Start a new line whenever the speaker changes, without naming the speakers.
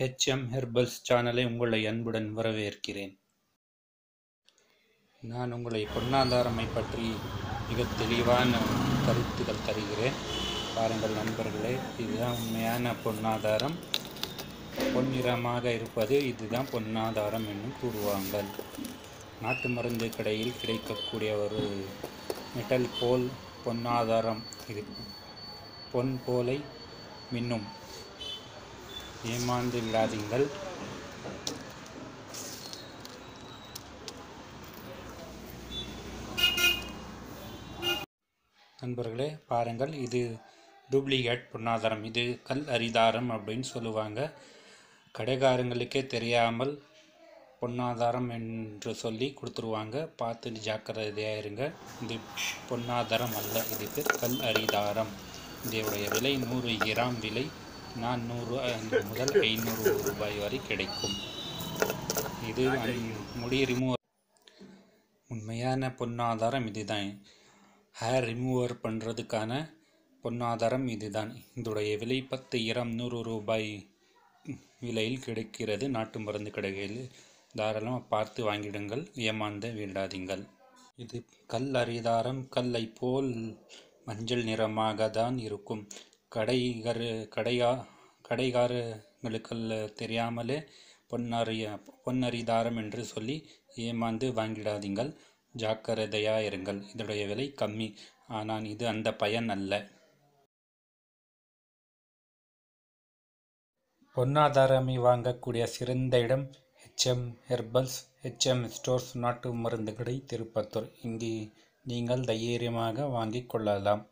HM herbals சேனலை உங்களை அன்புடன் வரவேற்கிறேன். நான் உங்களை பொன்னாதாரமை பற்றி மிக தெளிவான கருத்துக்கள் தருகிறேன். பாருங்கள் நண்பர்களே இதுதான் உண்மையான பொன்னாதாரம். பொன்னிறமாக இருப்பது இதுதான் பொன்னாதாரம் என்னும் கூறுவாங்கள். நாட்டு மருந்து கடையில் கிடைக்கக்கூடிய ஒரு மெட்டல் போல் பொன்னாதாரம் இது பொன் போலை மின்னும். ஏமாந்து விடாதீங்கள் நண்பர்களே பாருங்கள் இது டூப்ளிகேட் பொன்னாதாரம். இது கல் அரிதாரம் அப்படின்னு சொல்லுவாங்க. கடைக்காரங்களுக்கே தெரியாமல் பொன்னாதாரம் என்று சொல்லி கொடுத்துருவாங்க. பார்த்து ஜாக்கிரதையாக இருங்க. இது பொன்னாதாரம் அல்ல. இதுக்கு கல் அரிதாரம். இதோடைய விலை நூறு கிராம் விலை நான் நூறு முதல் ஐநூறு ரூபாய் வரை கிடைக்கும். இது முடி ரிமூவர் உண்மையான பொன்னாதாரம் இதுதான். ஹேர் ரிமூவர் பண்ணுறதுக்கான பொன்னாதாரம் இதுதான். இதோடைய விலை பத்து இரம் நூறு ரூபாய் விலையில் கிடைக்கிறது. நாட்டு மருந்து கடைகளில் தாராளமாக பார்த்து வாங்கிடுங்கள். ஏமாந்த வேண்டாதீங்கள். இது கல் அரிதாரம் கல்லை போல் மஞ்சள் நிறமாக தான் இருக்கும். கடைகர் கடையா கடைக்காரங்களுக்கு தெரியாமலே பொன்னறிய பொன்னரிதாரம் என்று சொல்லி ஏமாந்து வாங்கிடாதீங்கள். ஜாக்கிரதையாக இருங்கள். இதோடைய விலை கம்மி. ஆனால் இது அந்த பயன் அல்ல. பொன்னாதாரமை வாங்கக்கூடிய சிறந்த இடம் ஹெச்எம் ஹெர்பல்ஸ் ஹெச்எம் ஸ்டோர்ஸ் நாட்டு மருந்து கடை திருப்பத்தூர். இங்கே நீங்கள் தைரியமாக வாங்கிக் கொள்ளலாம்.